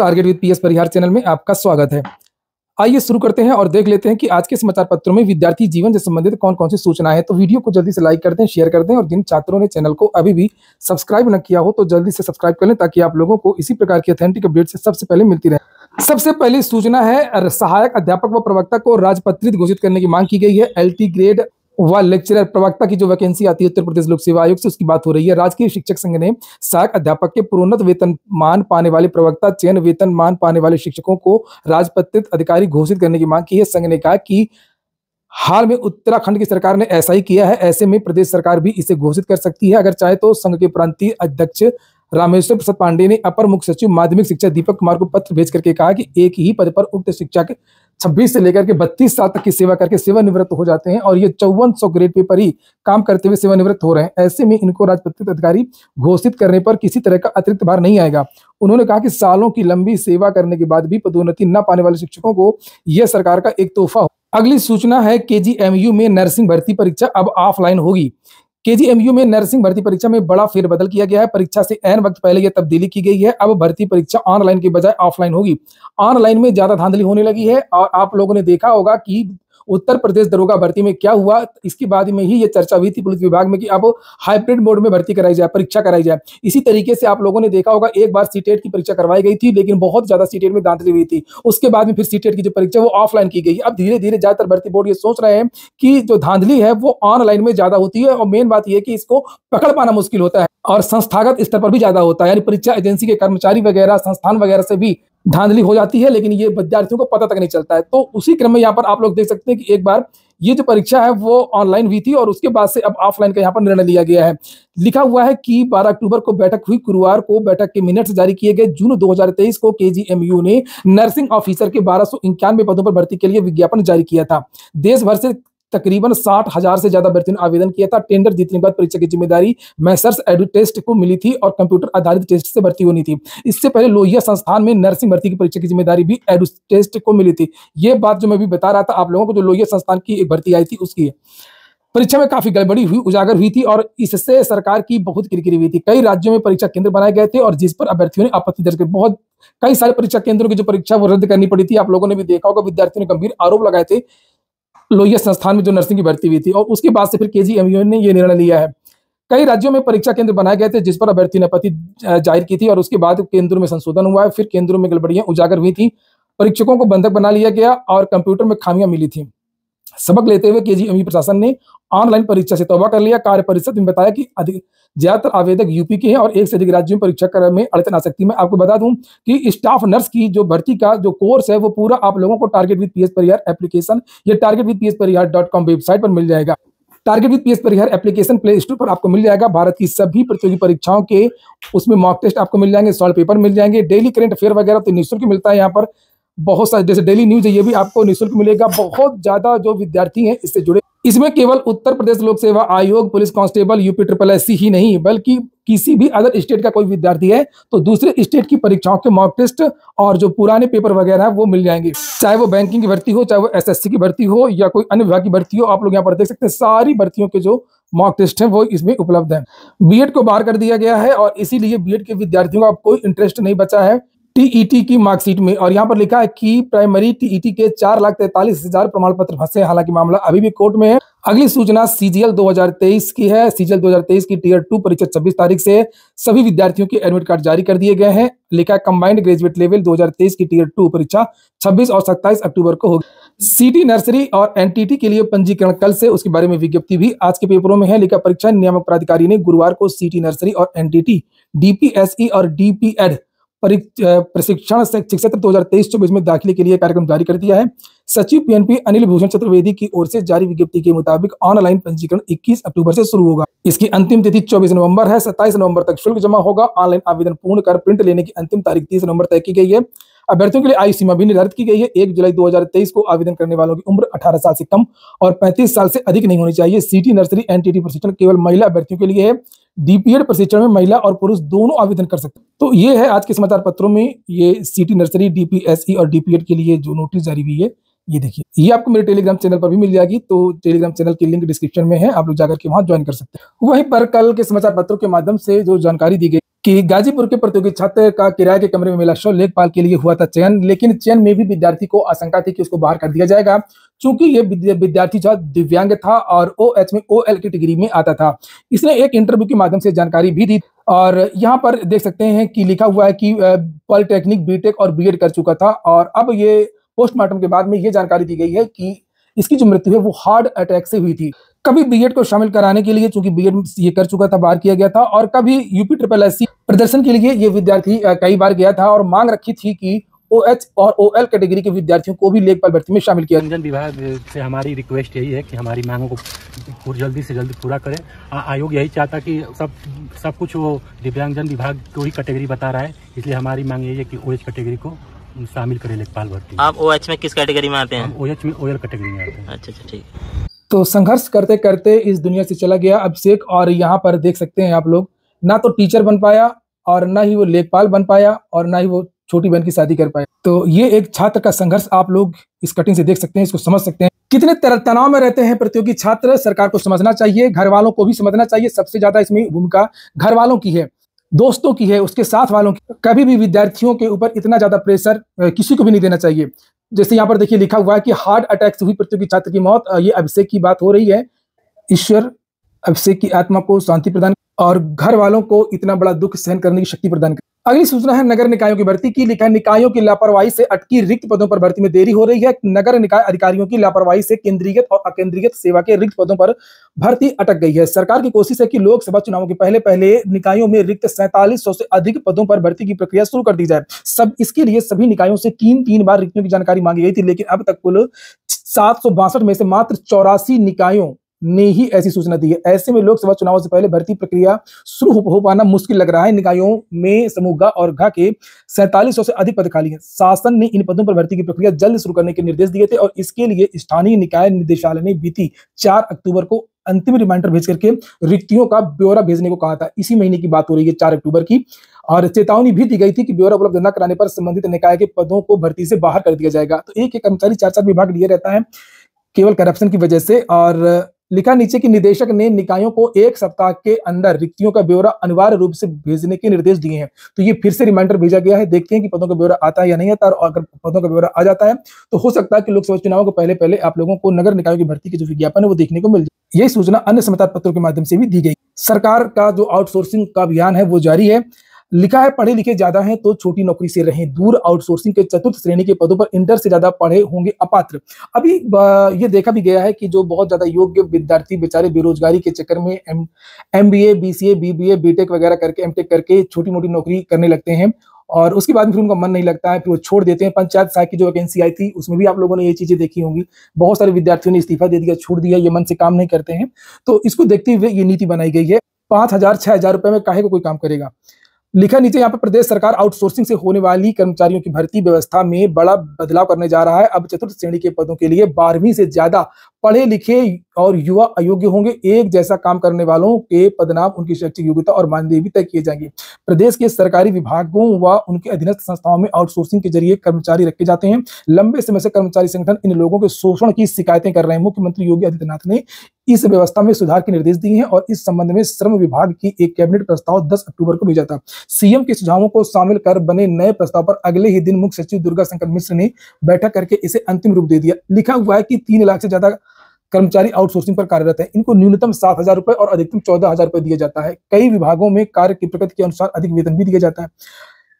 Target with PS Parihar channel में आपका स्वागत है। आइए शुरू करते हैं और देख लेते हैं कि आज के समाचार पत्रों में विद्यार्थी जीवन से संबंधित कौन कौन सी सूचना है। तो वीडियो को जल्दी से लाइक कर दें शेयर कर दें और जिन छात्रों ने चैनल को अभी भी सब्सक्राइब न किया हो तो जल्दी से सब्सक्राइब कर लें ताकि आप लोगों को इसी प्रकार की अथेंटिक अपडेट से सबसे पहले मिलती रहे। सबसे पहली सूचना है, सहायक अध्यापक व प्रवक्ता को राजपत्रित घोषित करने की मांग की गई है। एलटी ग्रेड व लेक्चरर प्रवक्ता की जो वैकेंसी आती है उत्तर प्रदेश लोक सेवा आयोग से, उसकी बात हो रही है। राजकीय शिक्षक संघ ने सहायक अध्यापक के प्रोन्नत वेतन मान पाने वाले प्रवक्ता, चयन वेतन मान पाने वाले शिक्षकों को राजपत्रित अधिकारी घोषित करने की मांग की है। संघ ने कहा कि हाल में उत्तराखंड की सरकार ने ऐसा ही किया है, ऐसे में प्रदेश सरकार भी इसे घोषित कर सकती है। अगर चाहे तो संघ के प्रांतीय अध्यक्ष रामेश्वर प्रसाद पांडे ने अपर मुख्य सचिव माध्यमिक शिक्षा दीपक कुमार को पत्र भेज करके कहा कि एक ही पद पर उक्त शिक्षक 26 से लेकर के 32 साल तक की सेवा करके सेवानिवृत्त हो जाते हैं और ये चौवन सौ ग्रेड पे पर ही काम करते हुए सेवानिवृत्त हो रहे हैं। ऐसे में इनको राजपत्रित अधिकारी घोषित करने पर किसी तरह का अतिरिक्त भार नहीं आएगा। उन्होंने कहा कि सालों की लंबी सेवा करने के बाद भी पदोन्नति न पाने वाले शिक्षकों को यह सरकार का एक तोहफा अगली सूचना है के में नर्सिंग भर्ती परीक्षा अब ऑफलाइन होगी। केजीएमयू में नर्सिंग भर्ती परीक्षा में बड़ा फेरबदल किया गया है। परीक्षा से एन वक्त पहले यह तब्दीली की गई है। अब भर्ती परीक्षा ऑनलाइन के बजाय ऑफलाइन होगी। ऑनलाइन में ज़्यादा धांधली होने लगी है और आप लोगों ने देखा होगा कि उत्तर प्रदेश दरोगा भर्ती में क्या हुआ? इसके बाद में ही ये चर्चा हुई थी पुलिस विभाग में कि अब हाइब्रिड मोड में भर्ती कराई जाए, परीक्षा कराई जाए। इसी तरीके से आप लोगों ने देखा होगा, एक बार सीटेट की परीक्षा करवाई गई थी, लेकिन बहुत ज़्यादा सीटेट में दांतली हुई थी। उसके बाद में फिर सीटेट की जो परीक्षा, वो ऑफलाइन की गई। अब धीरे धीरे ज़्यादातर भर्ती बोर्ड ये सोच रहे हैं कि जो धांधली है, वो ऑनलाइन में ज़्यादा होती है और मेन बात यह कि इसको पकड़ पाना मुश्किल होता है और संस्थागत स्तर पर भी ज़्यादा होता है। यानी परीक्षा एजेंसी के कर्मचारी वगैरह, संस्थान वगैरह से भी धांधली हो जाती है, लेकिन ये विद्यार्थियों को पता तक नहीं चलता है। तो उसी क्रम में यहाँ पर आप लोग देख सकते हैं कि एक बार ये जो परीक्षा है, वो ऑनलाइन हुई थी और उसके बाद से अब ऑफलाइन का यहाँ पर निर्णय लिया गया है। लिखा हुआ है कि 12 अक्टूबर को बैठक हुई। गुरुवार को बैठक के मिनट्स जारी किए गए। जून 2023 को केजीएमयू ने नर्सिंग ऑफिसर के बारह पदों पर भर्ती के लिए विज्ञापन जारी किया था। देश भर से तकरीबन साठ हज़ार से ज़्यादा अभ्यर्थियों ने आवेदन किया था। टेंडर जीतने के बाद परीक्षा की ज़िम्मेदारी मैसर्स एडु टेस्ट को मिली थी और कंप्यूटर आधारित टेस्ट से भर्ती होनी थी। इससे पहले लोहिया संस्थान में नर्सिंग भर्ती की परीक्षा की ज़िम्मेदारी भी एडु टेस्ट को मिली थी। ये बात जो मैं भी बता रहा था आप लोगों को, जो लोहिया संस्थान की एक भर्ती आई थी, उसकी परीक्षा में काफ़ी गड़बड़ी हुई, उजागर हुई थी और इससे सरकार की बहुत किरकिरी हुई थी। कई राज्यों में परीक्षा केंद्र बनाए गए थे और जिस पर अभ्यर्थियों ने आपत्ति दर्ज कर बहुत कई सारे परीक्षा केंद्रों की जो परीक्षा वो रद्द करनी पड़ी थी, आप लोगों ने भी देखा होगा, विद्यार्थियों ने गंभीर आरोप लगाए थे लोहिया संस्थान में जो नर्सिंग की भर्ती हुई थी और उसके बाद से फिर के ने यह निर्णय लिया है। कई राज्यों में परीक्षा केंद्र बनाए गए थे, जिस पर अभ्यर्थी ने आपत्ति ज़ाहिर की थी और उसके बाद केंद्रों में संशोधन हुआ है। फिर केंद्रों में गड़बड़ियाँ उजागर हुई थी, परीक्षकों को बंधक बना लिया गया और कंप्यूटर में खामियाँ मिली थी। सबक लेते हुए के प्रशासन ने ऑनलाइन परीक्षा से तौबा कर लिया। कार्य परिषद में बताया कि अधिक ज़्यादातर आवेदक यूपी के हैं और एक से अधिक राज्यों में परीक्षा में अड़चन आ सकती है। मैं आपको बता दूँ कि स्टाफ नर्स की जो भर्ती का जो कोर्स है, वो पूरा आप लोगों को target with PS Parihar application या target with PS Parihar dot com website पर मिल जाएगा। Target with PS Parihar application play store पर आपको मिल जाएगा। भारत की सभी प्रतियोगी परीक्षाओं के उसमें मॉक टेस्ट आपको मिल जाएँगे सॉल्व पेपर मिल जाएँगे डेली करेंट अफेयर वगैरह तो निःशुल्क मिलता है यहाँ पर। बहुत सारे, जैसे डेली न्यूज़ है, ये भी आपको निःशुल्क मिलेगा। बहुत ज़्यादा जो विद्यार्थी हैं इससे जुड़े। इसमें केवल उत्तर प्रदेश लोक सेवा आयोग, police constable UP triple SC ही नहीं, बल्कि किसी भी अदर स्टेट का कोई विद्यार्थी है तो दूसरे स्टेट की परीक्षाओं के मॉक टेस्ट और जो पुराने पेपर वगैरह है, वो मिल जाएँगे। चाहे वो बैंकिंग की भर्ती हो, चाहे वो एसएससी की भर्ती हो, या कोई अन्य विभाग की भर्ती हो, आप लोग यहाँ पर देख सकते हैं, सारी भर्तियों के जो मॉक टेस्ट है, वो इसमें उपलब्ध है। बीएड को बाहर कर दिया गया है, और इसीलिए बीएड के विद्यार्थियों का कोई इंटरेस्ट नहीं बचा है। टीईटी की मार्कशीट में, और यहाँ पर लिखा है कि प्राइमरी टीईटी के चार लाख तैतालीस हज़ार प्रमाण पत्र फंसे हालाँकि मामला अभी भी कोर्ट में है। अगली सूचना सीजीएल 2023 की है। सीजीएल 2023 की टीयर टू परीक्षा 26 तारीख से सभी विद्यार्थियों के एडमिट कार्ड जारी कर दिए गए हैं। लिखा कंबाइंड ग्रेजुएट लेवल 2023 की टीयर टू परीक्षा 26 और 27 अक्टूबर को होगी। सीटी नर्सरी और एनटीटी के लिए पंजीकरण कल से, उसके बारे में विज्ञप्ति भी आज के पेपरों में है। लिखा परीक्षा नियामक प्राधिकारी ने गुरुवार को सीटी नर्सरी और एनटीटी डीपीएसई और डीपीएड प्रशिक्षण शैक्षिक सत्र दो हज़ार तेईस चौबीस में दाखिले के लिए कार्यक्रम जारी कर दिया है। सचिव पीएनपी अनिल भूषण चतुर्वेदी की ओर से जारी विज्ञप्ति के मुताबिक ऑनलाइन पंजीकरण 21 अक्टूबर से शुरू होगा। इसकी अंतिम तिथि 24 नवंबर है। 27 नवंबर तक शुल्क जमा होगा। ऑनलाइन आवेदन पूर्ण कर प्रिंट लेने की अंतिम तारीख तीस नवंबर तय की गई है। अभ्यर्थियों के लिए आयु सीमा भी निर्धारित की गई है। एक जुलाई 2023 को आवेदन करने वालों की उम्र 18 साल से कम और 35 साल से अधिक नहीं होनी चाहिए। सीटी, नर्सरी, एनटीटी प्रशिक्षण केवल महिला अभ्यर्थियों के लिए है। डीपीएड प्रशिक्षण में महिला और पुरुष दोनों आवेदन कर सकते हैं। तो ये है आज के समाचार पत्रों में ये सिटी नर्सरी डीपीएसई और डीपीएड के लिए जो नोटिस जारी हुई है, ये देखिए। ये आपको मेरे टेलीग्राम चैनल पर भी मिल जाएगी तो टेलीग्राम चैनल की लिंक डिस्क्रिप्शन में है, आप लोग जाकर के वहाँ ज्वाइन कर सकते हैं। वहीं पर कल के समाचार पत्रों के माध्यम से जो जानकारी दी गई कि गाजीपुर के प्रतियोगी छात्र का किराए के कमरे में मिला शव लेखपाल के लिए हुआ था चयन, लेकिन चयन में भी विद्यार्थी को आशंका थी कि उसको बाहर कर दिया जाएगा। चूँकि ये विद्यार्थी जो दिव्यांग था और ओ एच में ओ एल कैटेगरी में आता था। इसने एक इंटरव्यू के माध्यम से जानकारी भी दी और यहाँ पर देख सकते हैं कि लिखा हुआ है कि पॉलिटेक्निक बीटेक और बीएड कर चुका था और अब ये पोस्टमार्टम के बाद में ये जानकारी दी गई है कि इसकी जो मृत्यु है वो हार्ट अटैक से हुई थी। कभी बीएड को शामिल कराने के लिए चूँकि बीएड ये कर चुका था बाहर किया गया था और कभी यूपी ट्रिपल एस प्रदर्शन के लिए ये विद्यार्थी कई बार गया था और मांग रखी थी कि ओ एच और ओ एल कैटेगरी के विद्यार्थियों को भी लेखपाल भर्ती में शामिल किया रंजन विभाग से हमारी रिक्वेस्ट यही है कि हमारी मांगों को जल्दी से जल्दी पूरा करें। आयोग यही चाहता कि सब सब कुछ वो दिव्यांगजन विभाग को ही कैटेगरी बता रहा है इसलिए हमारी मांग यही है कि ओ एच कैटेगरी को शामिल करें लेखपाल भर्ती। आप ओ एच में किस कैटेगरी में आते हैं? ओ एच में ओ एल कैटेगरी में आते हैं। अच्छा अच्छा ठीक तो संघर्ष करते करते इस दुनिया से चला गया। अभिषेक और यहाँ पर देख सकते हैं आप लोग, ना तो टीचर बन पाया और ना ही वो लेखपाल बन पाया और ना ही वो छोटी बहन की शादी कर पाया। तो ये एक छात्र का संघर्ष आप लोग इस कटिंग से देख सकते हैं, इसको समझ सकते हैं। कितने तनाव में रहते हैं प्रतियोगी छात्र, सरकार को समझना चाहिए घर वालों को भी समझना चाहिए, सबसे ज़्यादा इसमें भूमिका घर वालों की है। दोस्तों की है, उसके साथ वालों की। कभी भी विद्यार्थियों के ऊपर इतना ज़्यादा प्रेशर किसी को भी नहीं देना चाहिए। जैसे यहाँ पर देखिए लिखा हुआ है कि हार्ट अटैक से हुई प्रतियोगी छात्र की मौत ये अभिषेक की बात हो रही है। ईश्वर अभिषेक की आत्मा को शांति प्रदान और घर वालों को इतना बड़ा दुख सहन करने की शक्ति प्रदान कर अगली सूचना है, नगर निकायों की भर्ती की। लिखा निकायों की लापरवाही से अटकी रिक्त पदों पर भर्ती में देरी हो रही है। नगर निकाय अधिकारियों की लापरवाही से केंद्रीय और अकेंद्रीय सेवा के रिक्त पदों पर भर्ती अटक गई है। सरकार की कोशिश है कि लोकसभा चुनावों के पहले पहले निकायों में रिक्त सैंतालीस से अधिक पदों पर भर्ती की प्रक्रिया शुरू कर दी जाए। सब इसके लिए सभी निकायों से तीन तीन बार रिक्तियों की जानकारी मांगी गई थी, लेकिन अब तक कुल सात सौ बासठ में से मात्र चौरासी निकायों ने ही ऐसी सूचना दी है। ऐसे में लोकसभा चुनाव से पहले भर्ती प्रक्रिया शुरू हो पाना मुश्किल लग रहा है। निकायों में समूह और घा के सैंतालीस से अधिक पद खाली हैं। शासन ने इन पदों पर भर्ती की प्रक्रिया जल्द शुरू करने के निर्देश दिए थे और इसके लिए स्थानीय निकाय निदेशालय ने बीती चार अक्टूबर को अंतिम रिमाइंडर भेज करके रिक्तियों का ब्यौरा भेजने को कहा था। इसी महीने की बात हो रही है चार अक्टूबर की और चेतावनी भी दी गई थी कि ब्यौरा उपलब्ध न कराने पर संबंधित निकाय के पदों को भर्ती से बाहर कर दिया जाएगा। तो एक एक कर्मचारी चार चार विभाग लिए रहता है, केवल करप्शन की वजह से और लिखा नीचे कि निदेशक ने निकायों को एक सप्ताह के अंदर रिक्तियों का ब्यौरा अनिवार्य रूप से भेजने के निर्देश दिए हैं। तो ये फिर से रिमाइंडर भेजा गया है। देखते हैं कि पदों का ब्यौरा आता है या नहीं आता और अगर पदों का ब्यौरा आ जाता है तो हो सकता है कि लोकसभा चुनाव को पहले पहले आप लोगों को नगर निकायों की भर्ती के जो विज्ञापन है वो देखने को मिल जाए। यही सूचना अन्य समाचार पत्रों के माध्यम से भी दी गई। सरकार का जो आउटसोर्सिंग का अभियान है वो जारी है। लिखा है, पढ़े लिखे ज़्यादा हैं तो छोटी नौकरी से रहें दूर। आउटसोर्सिंग के चतुर्थ श्रेणी के पदों पर इंटर से ज़्यादा पढ़े होंगे अपात्र। अभी ये देखा भी गया है कि जो बहुत ज़्यादा योग्य विद्यार्थी बेचारे बेरोजगारी के चक्कर में M M B A B C A B B A B tech वगैरह करके एम टेक करके छोटी मोटी नौकरी करने लगते हैं। और उसके बाद फिर उनका मन नहीं लगता है, फिर वो छोड़ देते हैं। पंचायत सहायक की जो वैकेंसी आई थी, उसमें भी आप लोगों ने ये चीज़ें देखी होंगी। बहुत सारे विद्यार्थियों ने इस्तीफा दे दिया छोड़ दिया, ये मन से काम नहीं करते हैं। तो इसको देखते हुए ये नीति बनाई गई है। पाँच हज़ार, छह हज़ार रुपए में काहे को कोई काम करेगा? लिखा नीचे यहाँ पर प्रदेश सरकार आउटसोर्सिंग से होने वाली कर्मचारियों की भर्ती व्यवस्था में बड़ा बदलाव करने जा रहा है। अब चतुर्थ श्रेणी के पदों के लिए बारहवीं से ज़्यादा पढ़े लिखे और युवा अयोग्य होंगे, एक जैसा काम करने वालों के पदनाम, उनकी शैक्षिक योग्यता और मानदेय भी तय किए जाएँगे। प्रदेश के सरकारी विभागों व उनके अधीनस्थ संस्थाओं में आउटसोर्सिंग के ज़रिए कर्मचारी रखे जाते हैं। लंबे समय से कर्मचारी संगठन इन लोगों के शोषण की शिकायतें कर रहे हैं। मुख्यमंत्री योगी आदित्यनाथ ने इस व्यवस्था में सुधार के निर्देश दिए हैं और इस संबंध में श्रम विभाग की एक कैबिनेट प्रस्ताव 10 अक्टूबर को भेजा था। सीएम के सुझावों को शामिल कर बने नए प्रस्ताव पर अगले ही दिन मुख्य सचिव दुर्गा शंकर मिश्र ने बैठक करके इसे अंतिम रूप दे दिया। लिखा हुआ है कि तीन लाख से ज़्यादा कर्मचारी आउटसोर्सिंग पर कार्यरत है। इनको न्यूनतम सात हज़ार रुपए और अधिकतम चौदह हज़ार रुपए दिया जाता है। कई विभागों में कार्य की प्रगति के अनुसार अधिक वेतन भी दिया जाता है।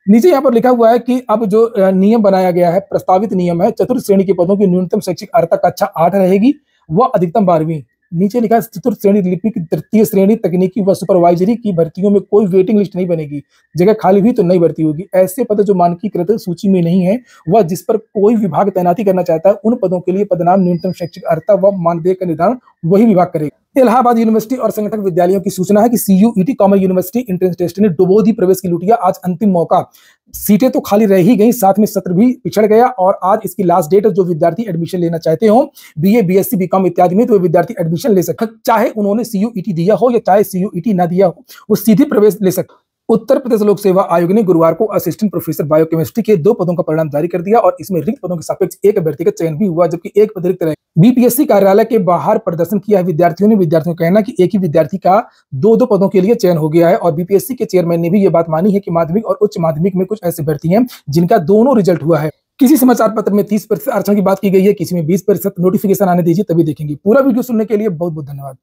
नीचे यहाँ पर लिखा हुआ है कि अब जो नियम बनाया गया है, प्रस्तावित नियम है, चतुर्थ श्रेणी के पदों की न्यूनतम शैक्षिक अर्हता कक्षा आठ रहेगी, वह अधिकतम बारहवीं। नीचे लिखा चतुर्थ श्रेणी लिपिक तृतीय श्रेणी तकनीकी व सुपरवाइजरी की भर्तियों में कोई वेटिंग लिस्ट नहीं बनेगी। जगह खाली हुई तो नई भर्ती होगी। ऐसे पद जो मानकीकृत सूची में नहीं है, वह जिस पर कोई विभाग तैनाती करना चाहता है, उन पदों के लिए पदनाम न्यूनतम शैक्षिक अर्था व मानदेय का निर्धारण वही विभाग करेगा। इलाहाबाद यूनिवर्सिटी और संगठक विद्यालयों की सूचना है कि CUET common university entrance test ने डुबोधी प्रवेश की लुटिया आज अंतिम मौका। सीटें तो खाली रह ही गई, साथ में सत्र भी पिछड़ गया और आज इसकी लास्ट डेट है, जो विद्यार्थी एडमिशन लेना चाहते हो बीए बीएससी बीकॉम इत्यादि में तो विद्यार्थी एडमिशन ले सकते चाहे उन्होंने सीयूईटी दिया हो या चाहे सीयूईटी ना दिया हो, वो सीधे प्रवेश ले सकते उत्तर प्रदेश लोक सेवा आयोग ने गुरुवार को असिस्टेंट प्रोफेसर बायोकेमिस्ट्री के दो पदों का परिणाम जारी कर दिया और इसमें रिक्त पदों के सापेक्ष एक अभ्यर्थी का चयन भी हुआ, जबकि एक पद रिक्त रहे बीपीएससी कार्यालय के बाहर प्रदर्शन किया है विद्यार्थियों ने। विद्यार्थियों का कहना कि एक ही विद्यार्थी का दो दो पदों के लिए चयन हो गया है और बीपीएससी के चेयरमैन ने भी ये बात मानी है कि माध्यमिक और उच्च माध्यमिक में कुछ ऐसे भर्ती हैं जिनका दोनों रिज़ल्ट हुआ है। किसी समाचार पत्र में तीस प्रतिशत आरक्षण की बात की गई है, किसी में बीस प्रतिशत नोटिफिकेशन आने दीजिए तभी देखेंगे। पूरा वीडियो सुनने के लिए बहुत बहुत धन्यवाद।